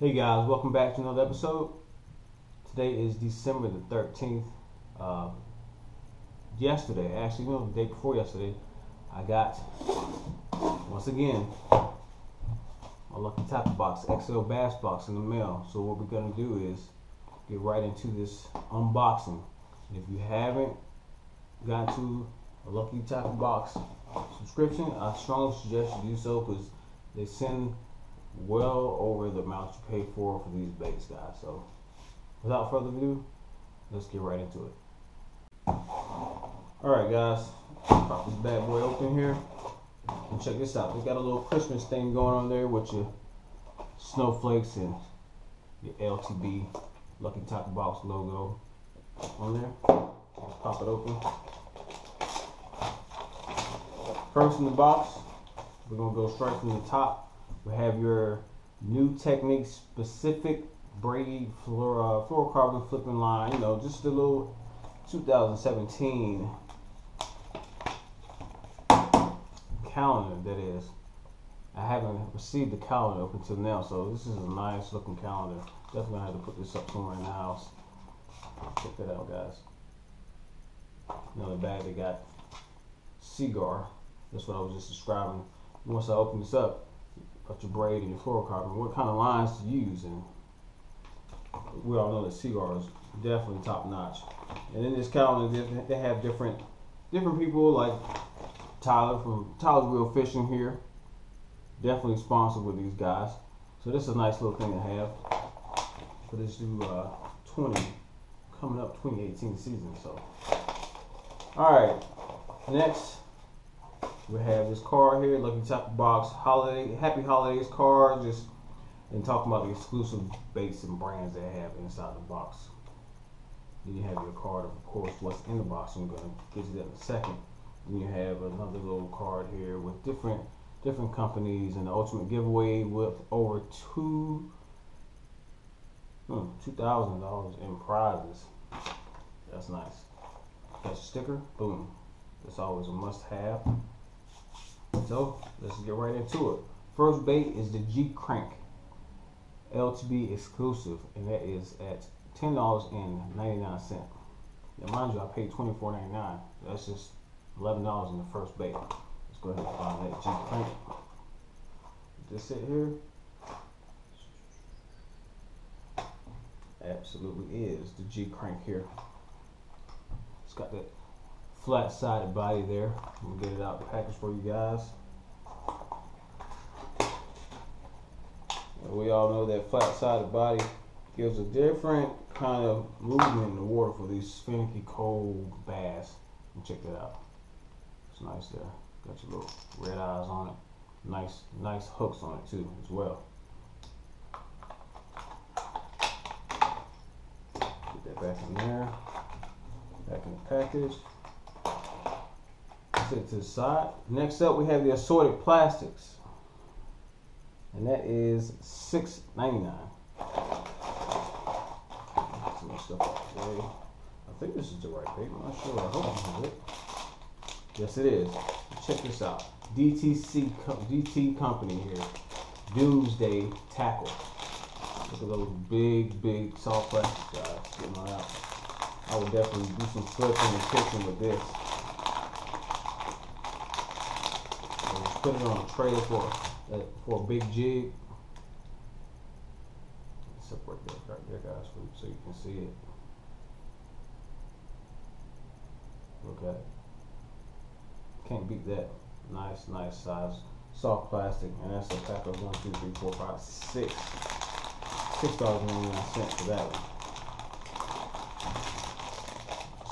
Hey guys, welcome back to another episode. Today is December the 13th. Uh, yesterday, actually, no, the day before yesterday, I got, once again, my Lucky Tackle Box XL Bass Box in the mail. So what we're going to do is get right into this unboxing. And If you haven't gotten to a Lucky Tackle Box subscription, I strongly suggest you do so because they send well over the amount you pay for for these baits, guys. So without further ado, let's get right into it. Alright guys, pop this bad boy open here. And check this out. They got a little Christmas thing going on there with your snowflakes and your LTB Lucky Tackle Box logo on there. Pop it open. First in the box, we're gonna go straight from the top. We have your new technique specific braid flora uh, fluorocarbon flipping line. You know, just a little 2017 calendar that is. I haven't received the calendar up until now, so this is a nice looking calendar. Definitely gonna have to put this up somewhere in the house. Check that out, guys. Another bag they got Seaguar. That's what I was just describing. Once I open this up, your braid and your fluorocarbon, what kind of lines to use, and we all know that Seaguar is definitely top notch. And in this calendar, they have different different people like Tyler from Tyler's Reel Fishing here. Definitely sponsored with these guys. So this is a nice little thing to have for this new uh, 20 coming up 2018 season. So, all right, next we have this card here, Lucky Tackle Box Holiday Happy Holidays card. Just and talking about the exclusive baits and brands they have inside the box. Then you have your card, of course, what's in the box. I'm gonna get to that in a second. Then you have another little card here with different different companies and the ultimate giveaway with over two hmm, two thousand dollars in prizes. That's nice. Got your sticker, boom. That's always a must have. So let's get right into it. First bait is the G Crank LTB exclusive, and that is at ten dollars and ninety nine cent. Now mind you, I paid twenty four ninety nine. That's just eleven dollars in the first bait. Let's go ahead and find that G crank. This it here. Absolutely is the G crank here. It's got that flat sided body there. We'll get it out the package for you guys. We all know that flat sided body gives a different kind of movement in the water for these finicky cold bass. And check that out. It's nice there. Got your little red eyes on it. Nice, nice hooks on it too, as well. Get that back in there. Back in the package. To the side. Next up, we have the assorted plastics, and that is six ninety nine. I think this is the right paper. I'm not sure. I hope this is it. Yes, it is. Check this out. DTC DT company here. Doomsday tackle. Look at those big, big soft plastics, guys. Getting on out. I would definitely do some flipping and pitching with this. And just put it on a trailer for uh, for a big jig. Separate that right there, guys, so you can see it. Okay. Can't beat that. Nice, nice size. Soft plastic, and that's a pack of one, two, three, four, five, six. Six dollars and ninety nine cents for that one.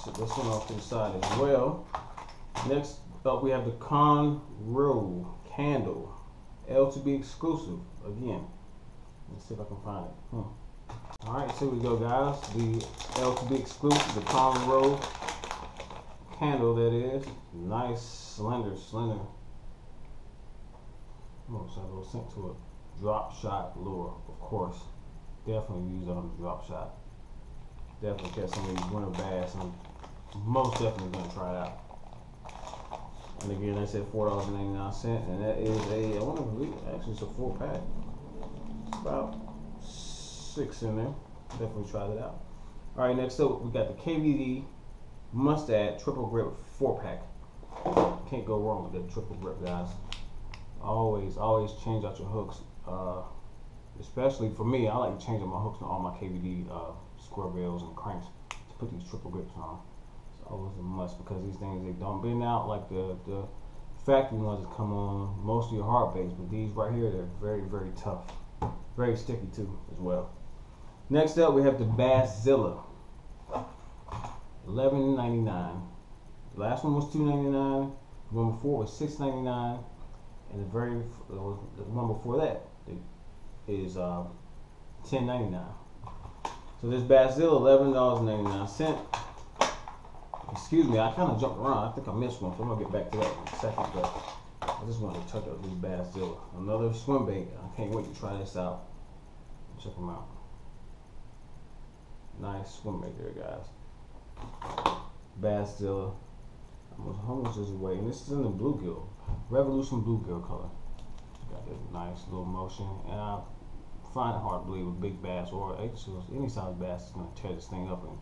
So this one off to the side as well. Next up, we have the con Conroe candle, LTB exclusive. Again, let's see if I can find it. Hmm. All right, so here we go, guys. The LTB exclusive, the con Conroe candle that is. Nice, slender, slender. Almost have a little scent to it. Drop shot lure, of course. Definitely use it on the drop shot. Definitely catch some of these winter bass. I'm most definitely gonna try it out. And again, I said four dollars and ninety nine cent, and that is a I want to believe actually it's a four pack. It's about six in there. Definitely try that out. All right, next up we got the KVD Mustad Triple Grip four pack. Can't go wrong with the triple grip, guys. Always, always change out your hooks. Uh, especially for me, I like changing my hooks on all my KVD uh, square bills and cranks to put these triple grips on. Always a must because these things they don't bend out like the the factory ones that come on mostly hard base, but these right here they're very very tough, very sticky too as well. Next up we have the Basszilla, eleven ninety nine. The last one was two ninety nine. The one before was six ninety nine, and the very the one before that is uh, ten ninety nine. So this Basszilla eleven dollars ninety nine cent. Excuse me, I kind of jumped around. I think I missed one, so I'm gonna get back to that in a second. But I just wanted to touch up this Basszilla, another swim bait. I can't wait to try this out. Check them out. Nice swim bait there, guys. Basszilla. How much is weigh? And this is in the bluegill, Revolution bluegill color. Got this nice little motion, and I find it hard to believe with big bass or any size bass is gonna tear this thing up and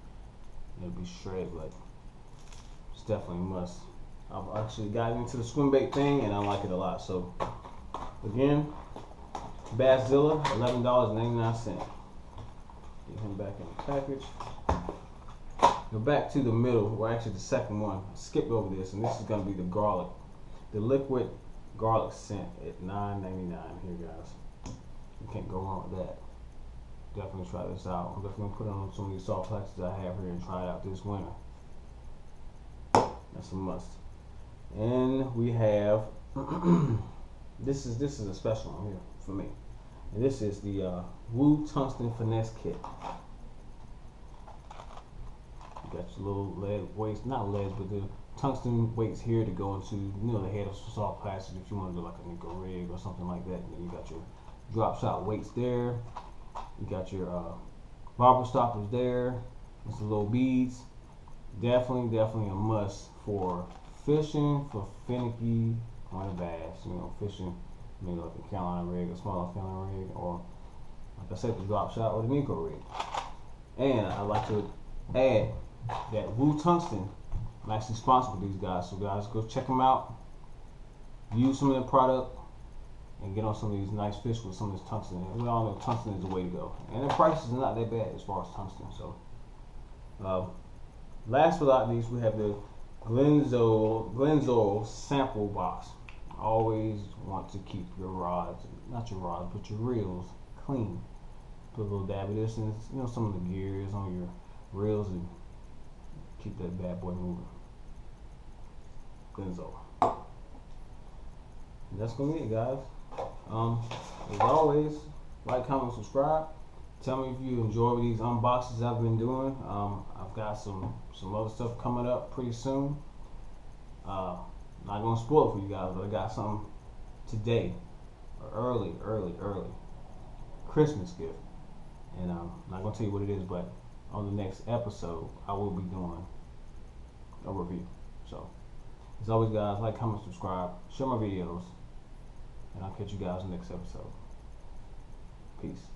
it'll be shredded. But it's definitely a must. I've actually gotten into the swim bait thing, and I like it a lot. So again, Basszilla, eleven dollars ninety nine cent. Get him back in the package. Go back to the middle, or actually the second one. I skipped over this, and this is gonna be the garlic, the liquid garlic scent at nine ninety nine. Here, guys, you can't go wrong with that. Definitely try this out. I'm definitely gonna put it on some of these soft plastics I have here and try it out this winter. That's a must. And we have this is this is a special one here for me. And this is the uh, Woo Tungsten Finesse Kit. You got your little lead weights, not leads, but the tungsten weights here to go into, you know, the head of soft plastic if you want to do like a Neko rig or something like that. And then you got your drop shot weights there. You got your uh, bobber stoppers there. It's the little beads. Definitely, definitely a must for fishing, for finicky on a bass. You know, fishing maybe like a Carolina rig, a smaller Carolina rig, or like I said, the drop shot or the Neko rig. And I like to add that Woo Tungsten I'm actually sponsored with these guys. So guys, go check them out. Use some of their product and get on some of these nice fish with some of this tungsten. We all know tungsten is the way to go. And the price is not that bad as far as tungsten. So uh, last but not least, we have the Glenzo Glenzol sample box. Always want to keep your rods, not your rods, but your reels clean. Put a little dab of this and you know some of the gears on your reels and keep that bad boy moving. Glenzo. And that's gonna be it, guys. Um, as always, like, comment, subscribe. Tell me if you enjoy these unboxings I've been doing. Um, I've got some some other stuff coming up pretty soon. Uh, not gonna spoil it for you guys, but I got something today, early, early, early Christmas gift, and um, I'm not gonna tell you what it is, but on the next episode, I will be doing a review. So, as always, guys, like, comment, subscribe, share my videos, and I'll catch you guys in the next episode. Peace.